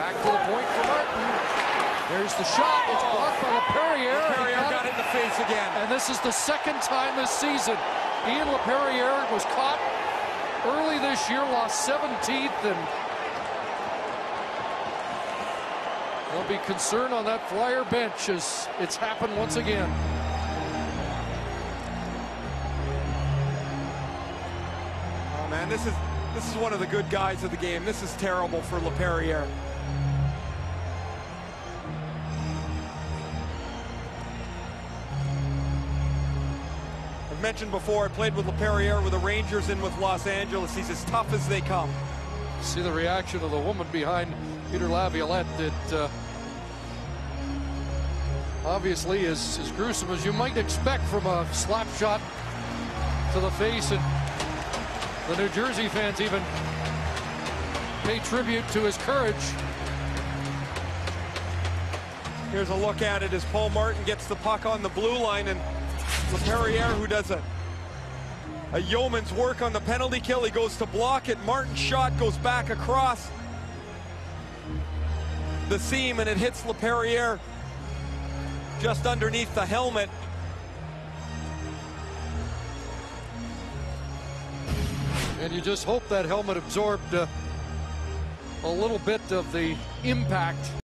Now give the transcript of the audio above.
Back to the point for Martin. There's the shot. It's blocked by LaPerriere. He Perrier got got it in the face again. And this is the second time this season. Ian LaPerriere was caught early this year, lost 17th, and there'll be concern on that Flyer bench as it's happened once again. Oh man, this is this is one of the good guys of the game. This is terrible for LaPerriere. I've mentioned before, I played with LaPerriere with the Rangers and with Los Angeles. He's as tough as they come. See the reaction of the woman behind Peter Laviolette that uh, obviously is as gruesome as you might expect from a slap shot to the face. And the New Jersey fans even pay tribute to his courage. Here's a look at it as Paul Martin gets the puck on the blue line and LaPerriere who does a, a yeoman's work on the penalty kill. He goes to block it. Martin's shot goes back across the seam and it hits LaPerriere just underneath the helmet. And you just hope that helmet absorbed uh, a little bit of the impact